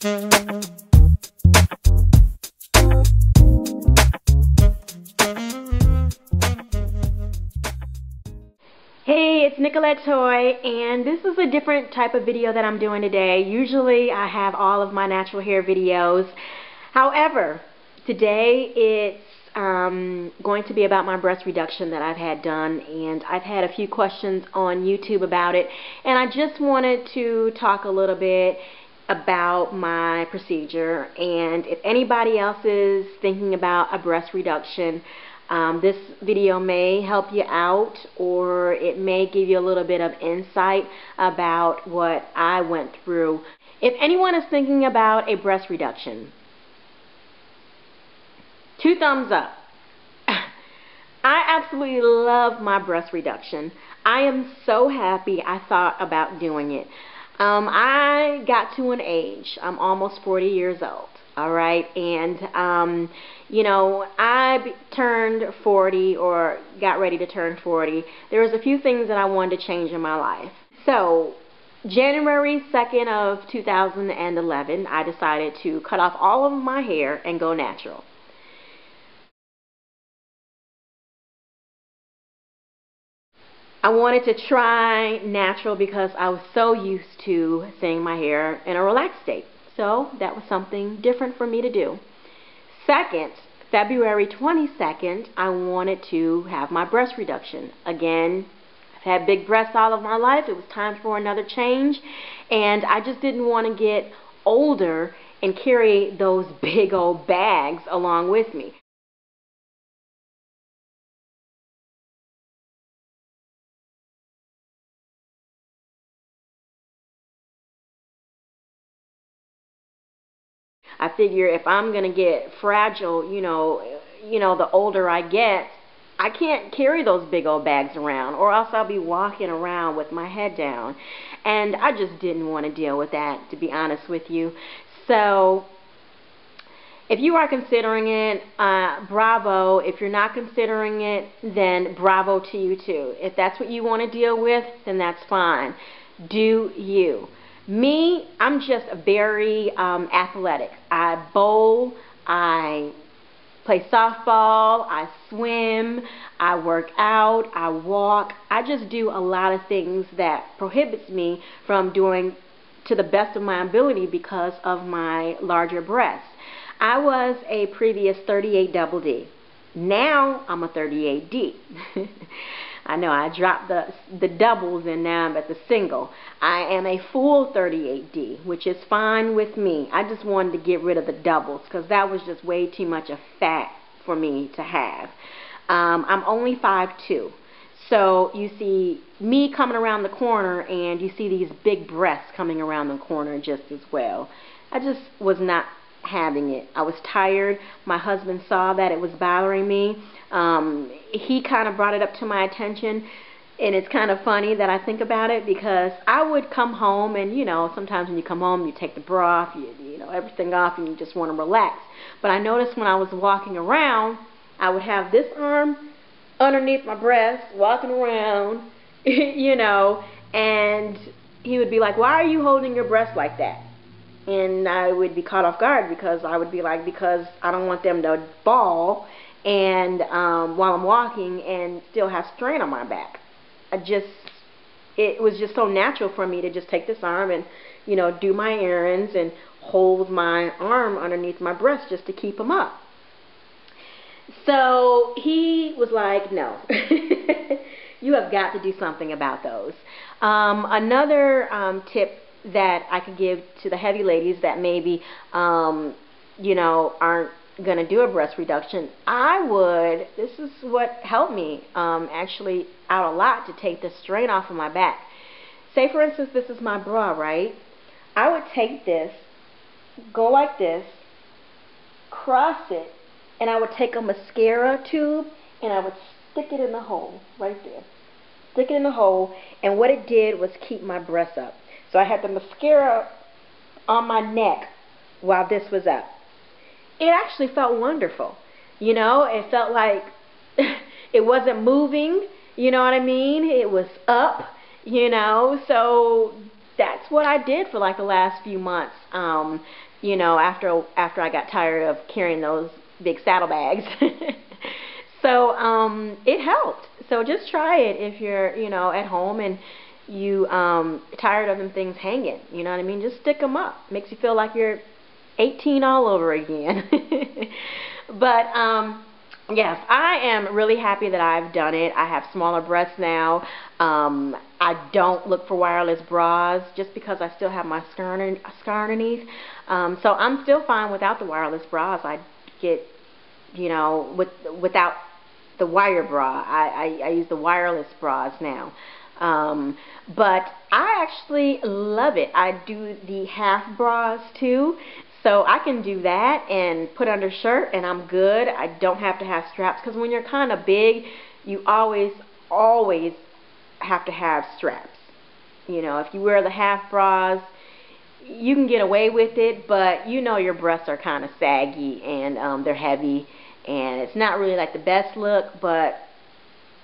Hey, it's Nicolette Toy, and this is a different type of video that I'm doing today. Usually I have all of my natural hair videos. However, today it's um, going to be about my breast reduction that I've had done, and I've had a few questions on YouTube about it, and I just wanted to talk a little bit about my procedure, and if anybody else is thinking about a breast reduction, um, this video may help you out or it may give you a little bit of insight about what I went through. If anyone is thinking about a breast reduction, two thumbs up. I absolutely love my breast reduction. I am so happy I thought about doing it. Um, I got to an age, I'm almost 40 years old all right? And um you know I turned 40 or got ready to turn 40 there was a few things that I wanted to change in my life. So January 2nd of 2011 I decided to cut off all of my hair and go natural I wanted to try natural because I was so used to seeing my hair in a relaxed state so that was something different for me to do. Second, February 22nd, I wanted to have my breast reduction. Again, I've had big breasts all of my life. It was time for another change. And I just didn't want to get older and carry those big old bags along with me. I figure if I'm going to get fragile, you know, you know, the older I get, I can't carry those big old bags around or else I'll be walking around with my head down. And I just didn't want to deal with that, to be honest with you. So if you are considering it, uh, bravo. If you're not considering it, then bravo to you too. If that's what you want to deal with, then that's fine. Do you. Me, I'm just a very um, athletic. I bowl, I play softball, I swim, I work out, I walk. I just do a lot of things that prohibits me from doing to the best of my ability because of my larger breasts. I was a previous 38 double D. Now I'm a 38D. I know I dropped the the doubles and now I'm at the single. I am a full 38D, which is fine with me. I just wanted to get rid of the doubles because that was just way too much of fat for me to have. Um, I'm only 5'2". So you see me coming around the corner and you see these big breasts coming around the corner just as well. I just was not having it. I was tired. My husband saw that it was bothering me. Um, he kind of brought it up to my attention. And it's kind of funny that I think about it because I would come home and, you know, sometimes when you come home, you take the bra off, you, you know, everything off, and you just want to relax. But I noticed when I was walking around, I would have this arm underneath my breast, walking around, you know, and he would be like, why are you holding your breast like that? And I would be caught off guard because I would be like, because I don't want them to fall and um, while I'm walking and still have strain on my back. I just, it was just so natural for me to just take this arm and, you know, do my errands and hold my arm underneath my breast just to keep them up. So he was like, no, you have got to do something about those. Um, another um, tip that I could give to the heavy ladies that maybe, um, you know, aren't going to do a breast reduction, I would, this is what helped me um, actually out a lot to take the strain off of my back. Say, for instance, this is my bra, right? I would take this, go like this, cross it, and I would take a mascara tube and I would stick it in the hole right there. Stick it in the hole, and what it did was keep my breasts up. So I had the mascara on my neck while this was up. It actually felt wonderful. You know, it felt like it wasn't moving, you know what I mean? It was up, you know, so that's what I did for like the last few months. Um, you know, after after I got tired of carrying those big saddlebags. so um, it helped. So just try it if you're, you know, at home and you um tired of them things hanging. You know what I mean? Just stick them up. Makes you feel like you're 18 all over again. but um yes, I am really happy that I've done it. I have smaller breasts now. Um, I don't look for wireless bras just because I still have my scar, scar underneath. Um, so I'm still fine without the wireless bras. I get, you know, with without the wire bra. I, I, I use the wireless bras now. Um, but I actually love it. I do the half bras too. So I can do that and put under shirt and I'm good. I don't have to have straps because when you're kind of big, you always, always have to have straps. You know, if you wear the half bras, you can get away with it, but you know your breasts are kind of saggy and um, they're heavy and it's not really like the best look, but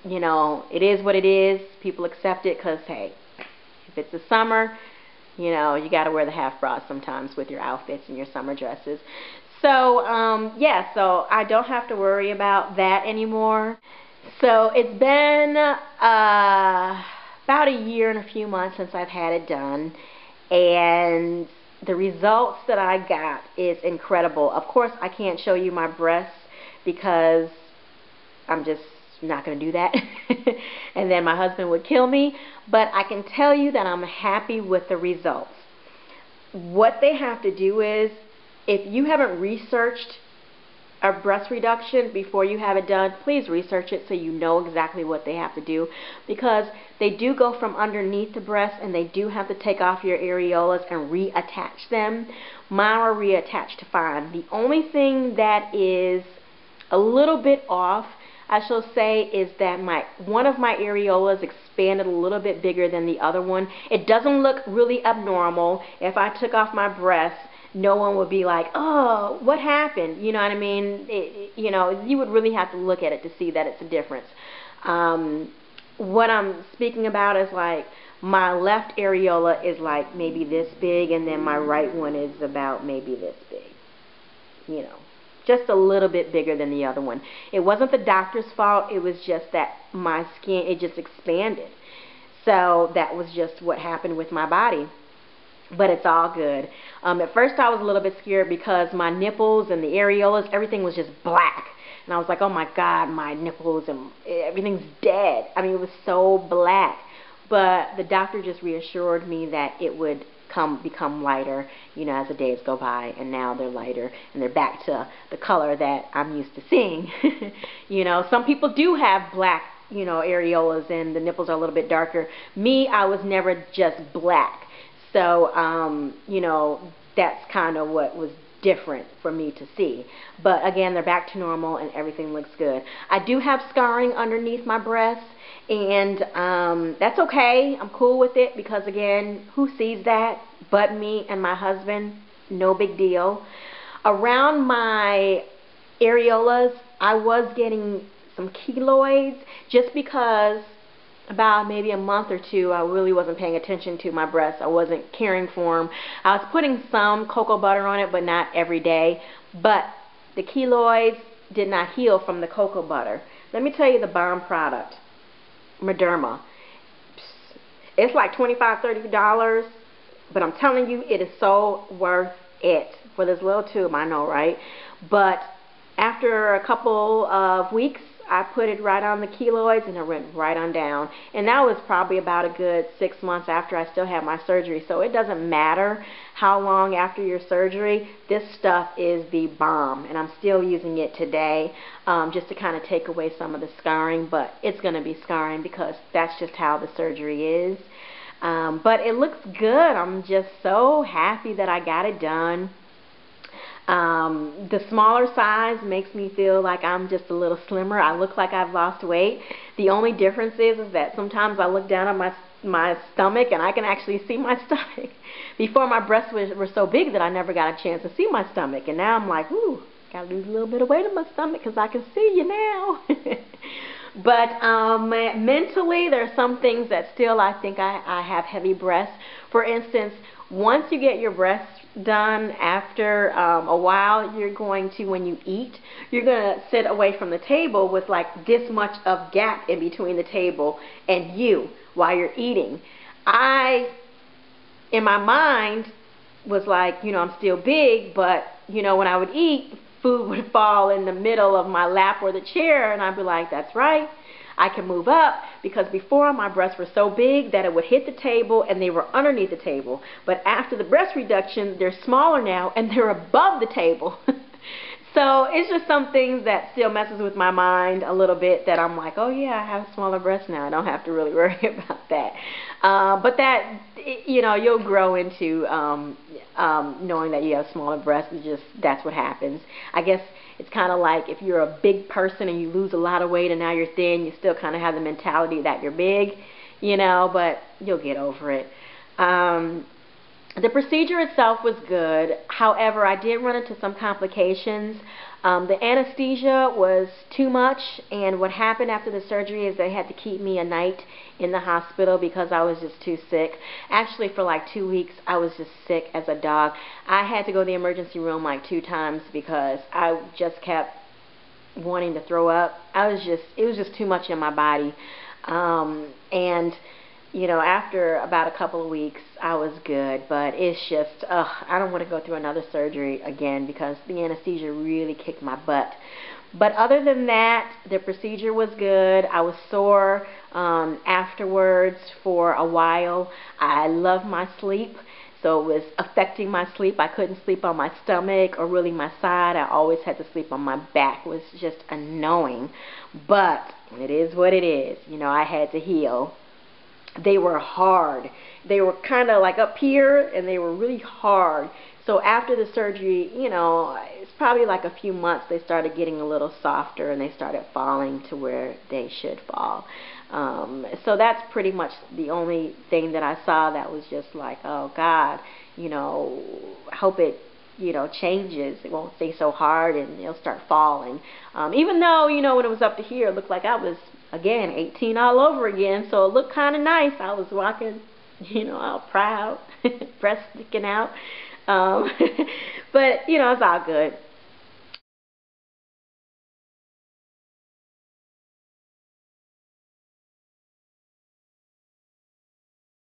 you know, it is what it is. People accept it because, hey, if it's the summer, you know, you got to wear the half bras sometimes with your outfits and your summer dresses. So, um, yeah, so I don't have to worry about that anymore. So it's been uh, about a year and a few months since I've had it done. And the results that I got is incredible. Of course, I can't show you my breasts because I'm just not going to do that. and then my husband would kill me. But I can tell you that I'm happy with the results. What they have to do is, if you haven't researched a breast reduction before you have it done, please research it so you know exactly what they have to do because they do go from underneath the breast and they do have to take off your areolas and reattach them. Mine are reattached to fine. The only thing that is a little bit off I shall say is that my one of my areolas expanded a little bit bigger than the other one. It doesn't look really abnormal. If I took off my breast, no one would be like, oh, what happened? You know what I mean? It, you know, you would really have to look at it to see that it's a difference. Um, what I'm speaking about is like my left areola is like maybe this big and then my right one is about maybe this big. You know just a little bit bigger than the other one. It wasn't the doctor's fault. It was just that my skin, it just expanded. So that was just what happened with my body. But it's all good. Um, at first I was a little bit scared because my nipples and the areolas, everything was just black. And I was like, oh my God, my nipples and everything's dead. I mean, it was so black. But the doctor just reassured me that it would come become lighter, you know, as the days go by, and now they're lighter, and they're back to the color that I'm used to seeing. you know, some people do have black, you know, areolas, and the nipples are a little bit darker. Me, I was never just black. So, um, you know, that's kind of what was different for me to see. But again, they're back to normal and everything looks good. I do have scarring underneath my breast and um, that's okay. I'm cool with it because again, who sees that but me and my husband? No big deal. Around my areolas, I was getting some keloids just because about maybe a month or two, I really wasn't paying attention to my breasts. I wasn't caring for them. I was putting some cocoa butter on it, but not every day. But the keloids did not heal from the cocoa butter. Let me tell you the bomb product. Mederma. It's like $25, $30, but I'm telling you, it is so worth it for this little tube, I know, right? But after a couple of weeks, I put it right on the keloids and it went right on down. And that was probably about a good six months after I still had my surgery. So it doesn't matter how long after your surgery. This stuff is the bomb. And I'm still using it today um, just to kind of take away some of the scarring. But it's going to be scarring because that's just how the surgery is. Um, but it looks good. I'm just so happy that I got it done. Um, the smaller size makes me feel like I'm just a little slimmer. I look like I've lost weight. The only difference is, is that sometimes I look down at my my stomach and I can actually see my stomach. Before my breasts were, were so big that I never got a chance to see my stomach. And now I'm like, ooh, gotta lose a little bit of weight in my stomach because I can see you now. but um, mentally, there are some things that still I think I, I have heavy breasts. For instance, once you get your breasts done after um, a while, you're going to, when you eat, you're going to sit away from the table with like this much of gap in between the table and you while you're eating. I, in my mind, was like, you know, I'm still big, but, you know, when I would eat, food would fall in the middle of my lap or the chair, and I'd be like, that's right. I can move up because before my breasts were so big that it would hit the table and they were underneath the table. But after the breast reduction, they're smaller now and they're above the table. so it's just some things that still messes with my mind a little bit that I'm like, oh yeah, I have smaller breasts now. I don't have to really worry about that. Uh, but that, you know, you'll grow into um, um, knowing that you have smaller breasts. It's just, that's what happens. I guess it's kind of like if you're a big person and you lose a lot of weight and now you're thin, you still kind of have the mentality that you're big, you know, but you'll get over it. Um, the procedure itself was good. However, I did run into some complications. Um, the anesthesia was too much, and what happened after the surgery is they had to keep me a night in the hospital because I was just too sick. Actually, for like two weeks, I was just sick as a dog. I had to go to the emergency room like two times because I just kept wanting to throw up. I was just, it was just too much in my body. Um, and you know, after about a couple of weeks, I was good, but it's just, ugh, I don't want to go through another surgery again because the anesthesia really kicked my butt. But other than that, the procedure was good. I was sore um, afterwards for a while. I love my sleep, so it was affecting my sleep. I couldn't sleep on my stomach or really my side. I always had to sleep on my back. It was just annoying. But it is what it is. You know, I had to heal they were hard. They were kind of like up here and they were really hard. So after the surgery, you know, it's probably like a few months they started getting a little softer and they started falling to where they should fall. Um, so that's pretty much the only thing that I saw that was just like, oh God, you know, hope it you know, changes. It won't stay so hard and it'll start falling. Um, even though, you know, when it was up to here, it looked like I was again, 18 all over again. So it looked kind of nice. I was walking, you know, all proud, breast sticking out. Um, but, you know, it's all good.